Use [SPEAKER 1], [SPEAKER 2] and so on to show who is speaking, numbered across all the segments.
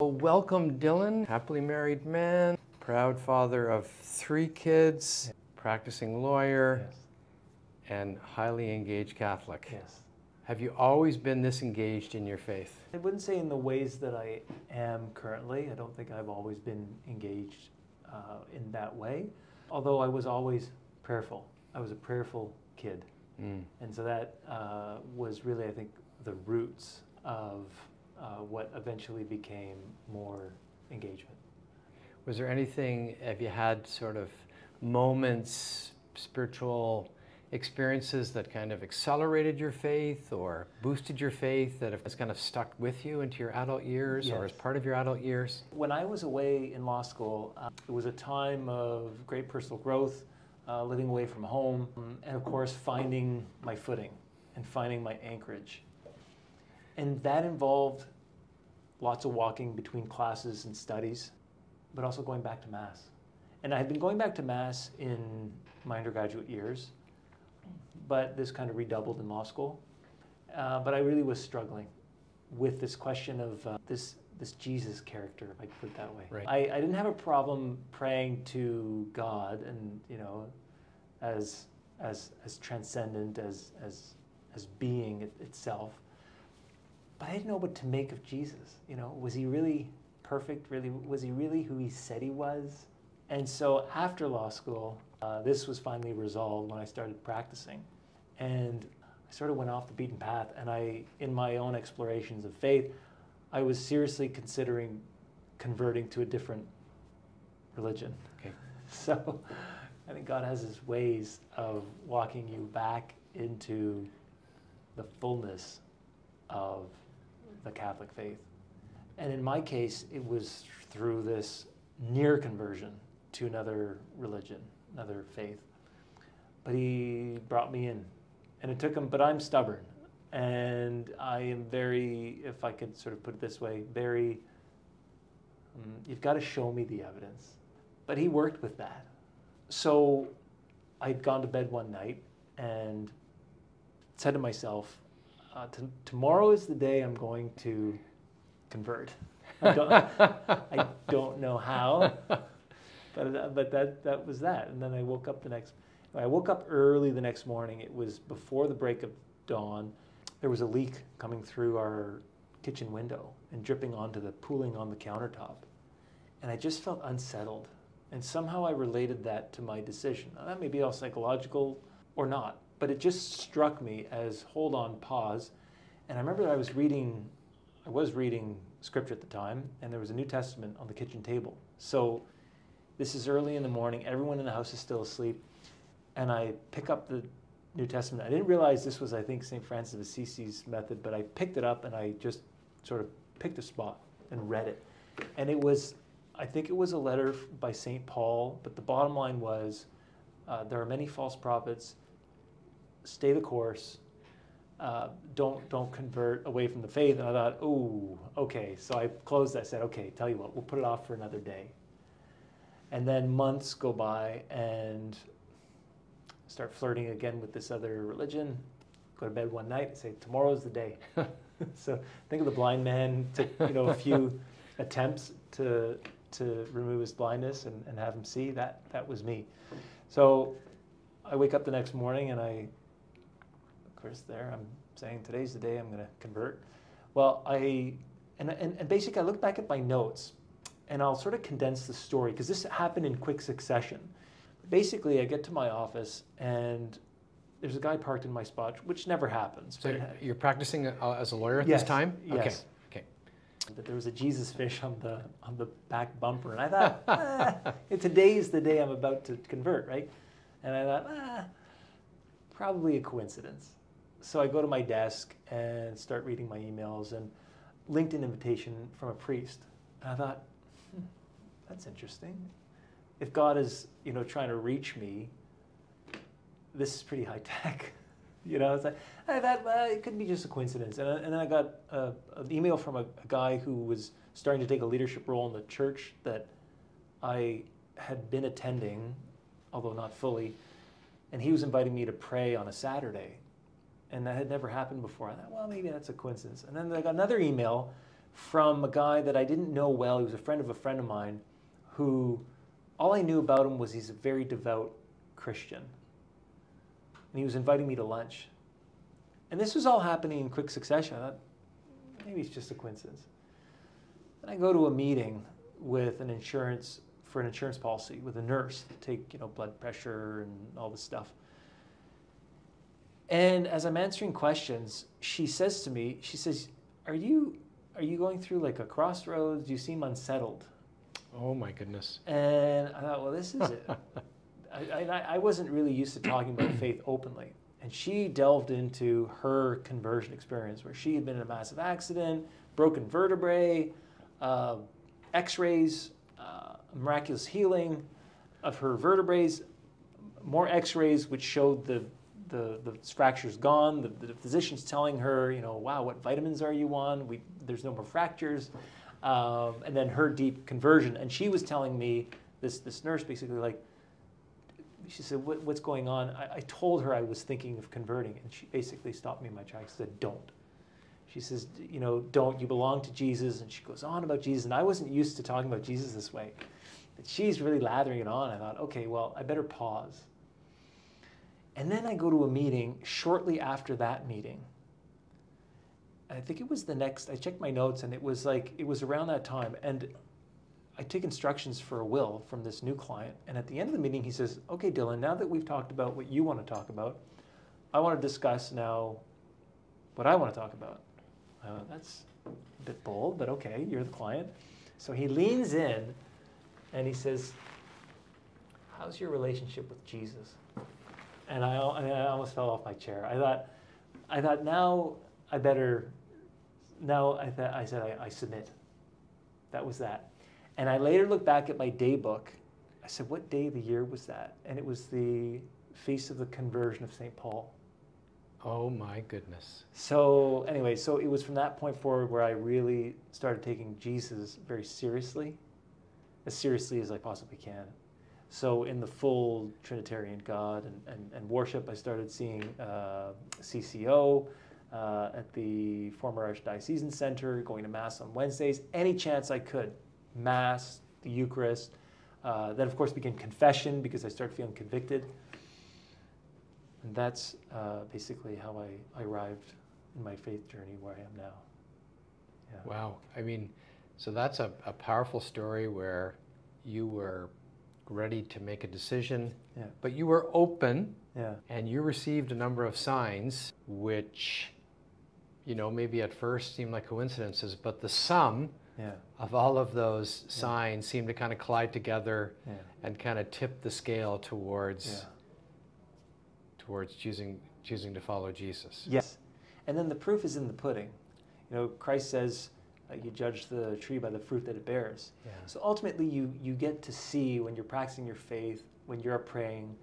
[SPEAKER 1] Well, welcome, Dylan. Happily married man, proud father of three kids, practicing lawyer,
[SPEAKER 2] Yes.
[SPEAKER 1] and highly engaged Catholic.
[SPEAKER 2] Yes.
[SPEAKER 1] Have you always been this engaged in your faith?
[SPEAKER 2] I wouldn't say in the ways that I am currently. I don't think I've always been engaged uh, in that way. Although I was always prayerful. I was a prayerful kid.
[SPEAKER 1] Mm.
[SPEAKER 2] And so that uh, was really, I think, the roots of uh, what eventually became more engagement.
[SPEAKER 1] Was there anything, have you had sort of moments, spiritual experiences that kind of accelerated your faith or boosted your faith that has kind of stuck with you into your adult years or as part of your adult years?
[SPEAKER 2] When I was away in law school, uh, it was a time of great personal growth, uh, living away from home, and of course, finding my footing and finding my anchorage. And that involved lots of walking between classes and studies, but also going back to Mass. And I had been going back to Mass in my undergraduate years, but this kind of redoubled in law school. Uh, but I really was struggling with this question of uh, this this Jesus character, if I could put it that way.
[SPEAKER 1] Right.
[SPEAKER 2] I, I didn't have a problem praying to God and you know, as as as transcendent as as as being it, itself. But I didn't know what to make of Jesus. You know, was he really perfect? Really, was he really who he said he was? And so after law school, uh, this was finally resolved when I started practicing, and I sort of went off the beaten path. And I, in my own explorations of faith, I was seriously considering converting to a different religion.
[SPEAKER 1] Okay.
[SPEAKER 2] So I think God has his ways of walking you back into the fullness of the Catholic faith. And in my case, it was through this near conversion to another religion, another faith. But he brought me in. And it took him, but I'm stubborn. And I am very, if I could sort of put it this way, very, um, you've got to show me the evidence. But he worked with that. So I'd gone to bed one night and said to myself, uh, tomorrow is the day I'm going to convert. I don't, I don't know how, but, but that, that was that. And then I woke up the next, I woke up early the next morning. It was before the break of dawn. There was a leak coming through our kitchen window and dripping onto the pooling on the countertop. And I just felt unsettled. And somehow I related that to my decision. Now, that may be all psychological or not, but it just struck me as hold on, pause. And I remember that I was reading, I was reading scripture at the time, and there was a New Testament on the kitchen table. So this is early in the morning, everyone in the house is still asleep, and I pick up the New Testament. I didn't realize this was, I think, St. Francis of Assisi's method, but I picked it up and I just sort of picked a spot and read it. And it was, I think it was a letter by St. Paul, but the bottom line was uh, there are many false prophets. Stay the course. Uh, don't don't convert away from the faith. And I thought, oh, okay. So I closed. I said, okay. Tell you what, we'll put it off for another day. And then months go by, and start flirting again with this other religion. Go to bed one night and say, tomorrow's the day. so think of the blind man. Took you know a few attempts to to remove his blindness and, and have him see. That that was me. So I wake up the next morning and I, of course, there I'm saying today's the day I'm going to convert. Well, I and, and and basically I look back at my notes and I'll sort of condense the story because this happened in quick succession. Basically, I get to my office and there's a guy parked in my spot, which never happens.
[SPEAKER 1] So
[SPEAKER 2] but
[SPEAKER 1] you're- practicing uh, as a lawyer at
[SPEAKER 2] Yes,
[SPEAKER 1] this time? Okay.
[SPEAKER 2] yes.
[SPEAKER 1] Okay.
[SPEAKER 2] that there was a Jesus fish on the on the back bumper, and I thought, ah, today is the day I'm about to convert, right? And I thought, ah, probably a coincidence. So I go to my desk and start reading my emails and LinkedIn invitation from a priest. And I thought, hmm, that's interesting. If God is, you know, trying to reach me, this is pretty high tech. You know, it's like I thought well, it could be just a coincidence. And, I- and then I got a, an email from a, a guy who was starting to take a leadership role in the church that I had been attending, although not fully. And he was inviting me to pray on a Saturday. And that had never happened before. I thought, well, maybe that's a coincidence. And then I got another email from a guy that I didn't know well. He was a friend of a friend of mine who all I knew about him was he's a very devout Christian. And he was inviting me to lunch. And this was all happening in quick succession. I thought, maybe it's just a coincidence. Then I go to a meeting with an insurance for an insurance policy with a nurse to take you know blood pressure and all this stuff. And as I'm answering questions, she says to me, she says, "Are you are you going through like a crossroads? You seem unsettled."
[SPEAKER 1] Oh my goodness.
[SPEAKER 2] And I thought, well, this is it. I, I, I wasn't really used to talking about faith openly. And she delved into her conversion experience where she had been in a massive accident, broken vertebrae, uh, x rays, uh, miraculous healing of her vertebrae, more x rays which showed the, the, the fractures gone. The, the physician's telling her, you know, wow, what vitamins are you on? We, there's no more fractures. Um, and then her deep conversion. And she was telling me, this, this nurse basically, like, she said, what, What's going on? I, I, told her I was thinking of converting, and she basically stopped me in my tracks and said, Don't. She says, You know, don't. You belong to Jesus. And she goes on about Jesus. And I wasn't used to talking about Jesus this way. But she's really lathering it on. I thought, Okay, well, I better pause. And then I go to a meeting shortly after that meeting. I think it was the next, I checked my notes and it was like, it was around that time. And I take instructions for a will from this new client, and at the end of the meeting, he says, "Okay, Dylan, now that we've talked about what you want to talk about, I want to discuss now what I want to talk about." Uh, that's a bit bold, but okay, you're the client. So he leans in, and he says, "How's your relationship with Jesus?" And I, I almost fell off my chair. I thought, I thought now I better. Now I, th- I said I, I submit. That was that. And I later looked back at my day book. I said, what day of the year was that? And it was the feast of the conversion of St. Paul.
[SPEAKER 1] Oh my goodness.
[SPEAKER 2] So, anyway, so it was from that point forward where I really started taking Jesus very seriously, as seriously as I possibly can. So, in the full Trinitarian God and, and, and worship, I started seeing uh, CCO uh, at the former Archdiocesan Center, going to Mass on Wednesdays, any chance I could. Mass, the Eucharist. Uh, then, of course, became confession because I started feeling convicted. And that's uh, basically how I, I, arrived in my faith journey where I am now.
[SPEAKER 1] Yeah. Wow. I mean, so that's a, a powerful story where you were ready to make a decision, yeah. but you were open yeah. and you received a number of signs which, you know, maybe at first seemed like coincidences, but the sum yeah. of all of those signs seemed to kind of collide together yeah. and kind of tip the scale towards yeah. towards choosing choosing to follow Jesus.
[SPEAKER 2] Yes, and then the proof is in the pudding. You know, Christ says uh, you judge the tree by the fruit that it bears. Yeah. So ultimately, you you get to see when you're practicing your faith, when you're praying,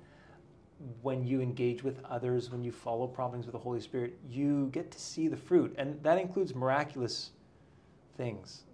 [SPEAKER 2] when you engage with others, when you follow promptings with the Holy Spirit, you get to see the fruit, and that includes miraculous things